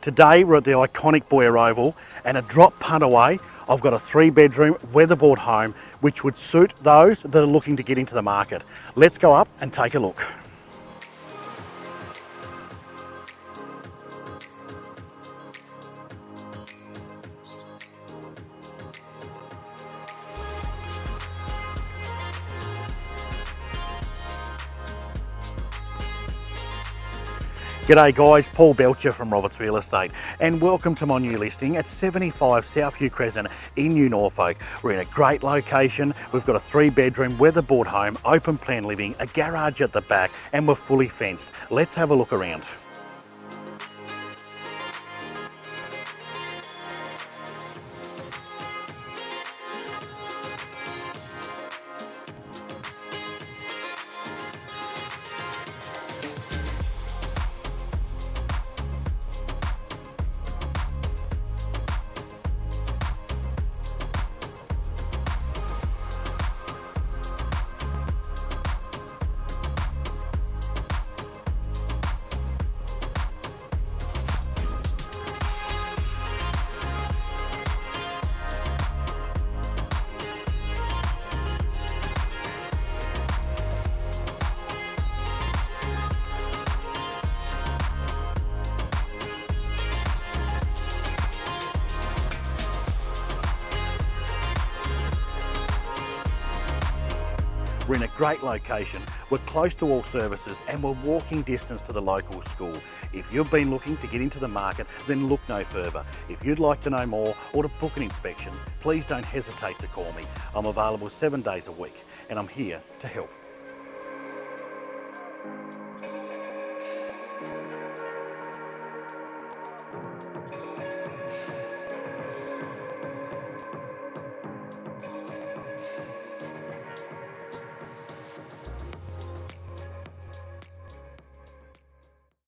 Today we're at the iconic Boyer Oval and a drop punt away I've got a three bedroom weatherboard home which would suit those that are looking to get into the market. Let's go up and take a look. G'day guys, Paul Belcher from Roberts Real Estate and welcome to my new listing at 75 Southview Crescent in New Norfolk. We're in a great location, we've got a three bedroom weatherboard home, open plan living, a garage at the back and we're fully fenced. Let's have a look around. We're in a great location, we're close to all services and we're walking distance to the local school. If you've been looking to get into the market, then look no further. If you'd like to know more or to book an inspection, please don't hesitate to call me. I'm available seven days a week and I'm here to help.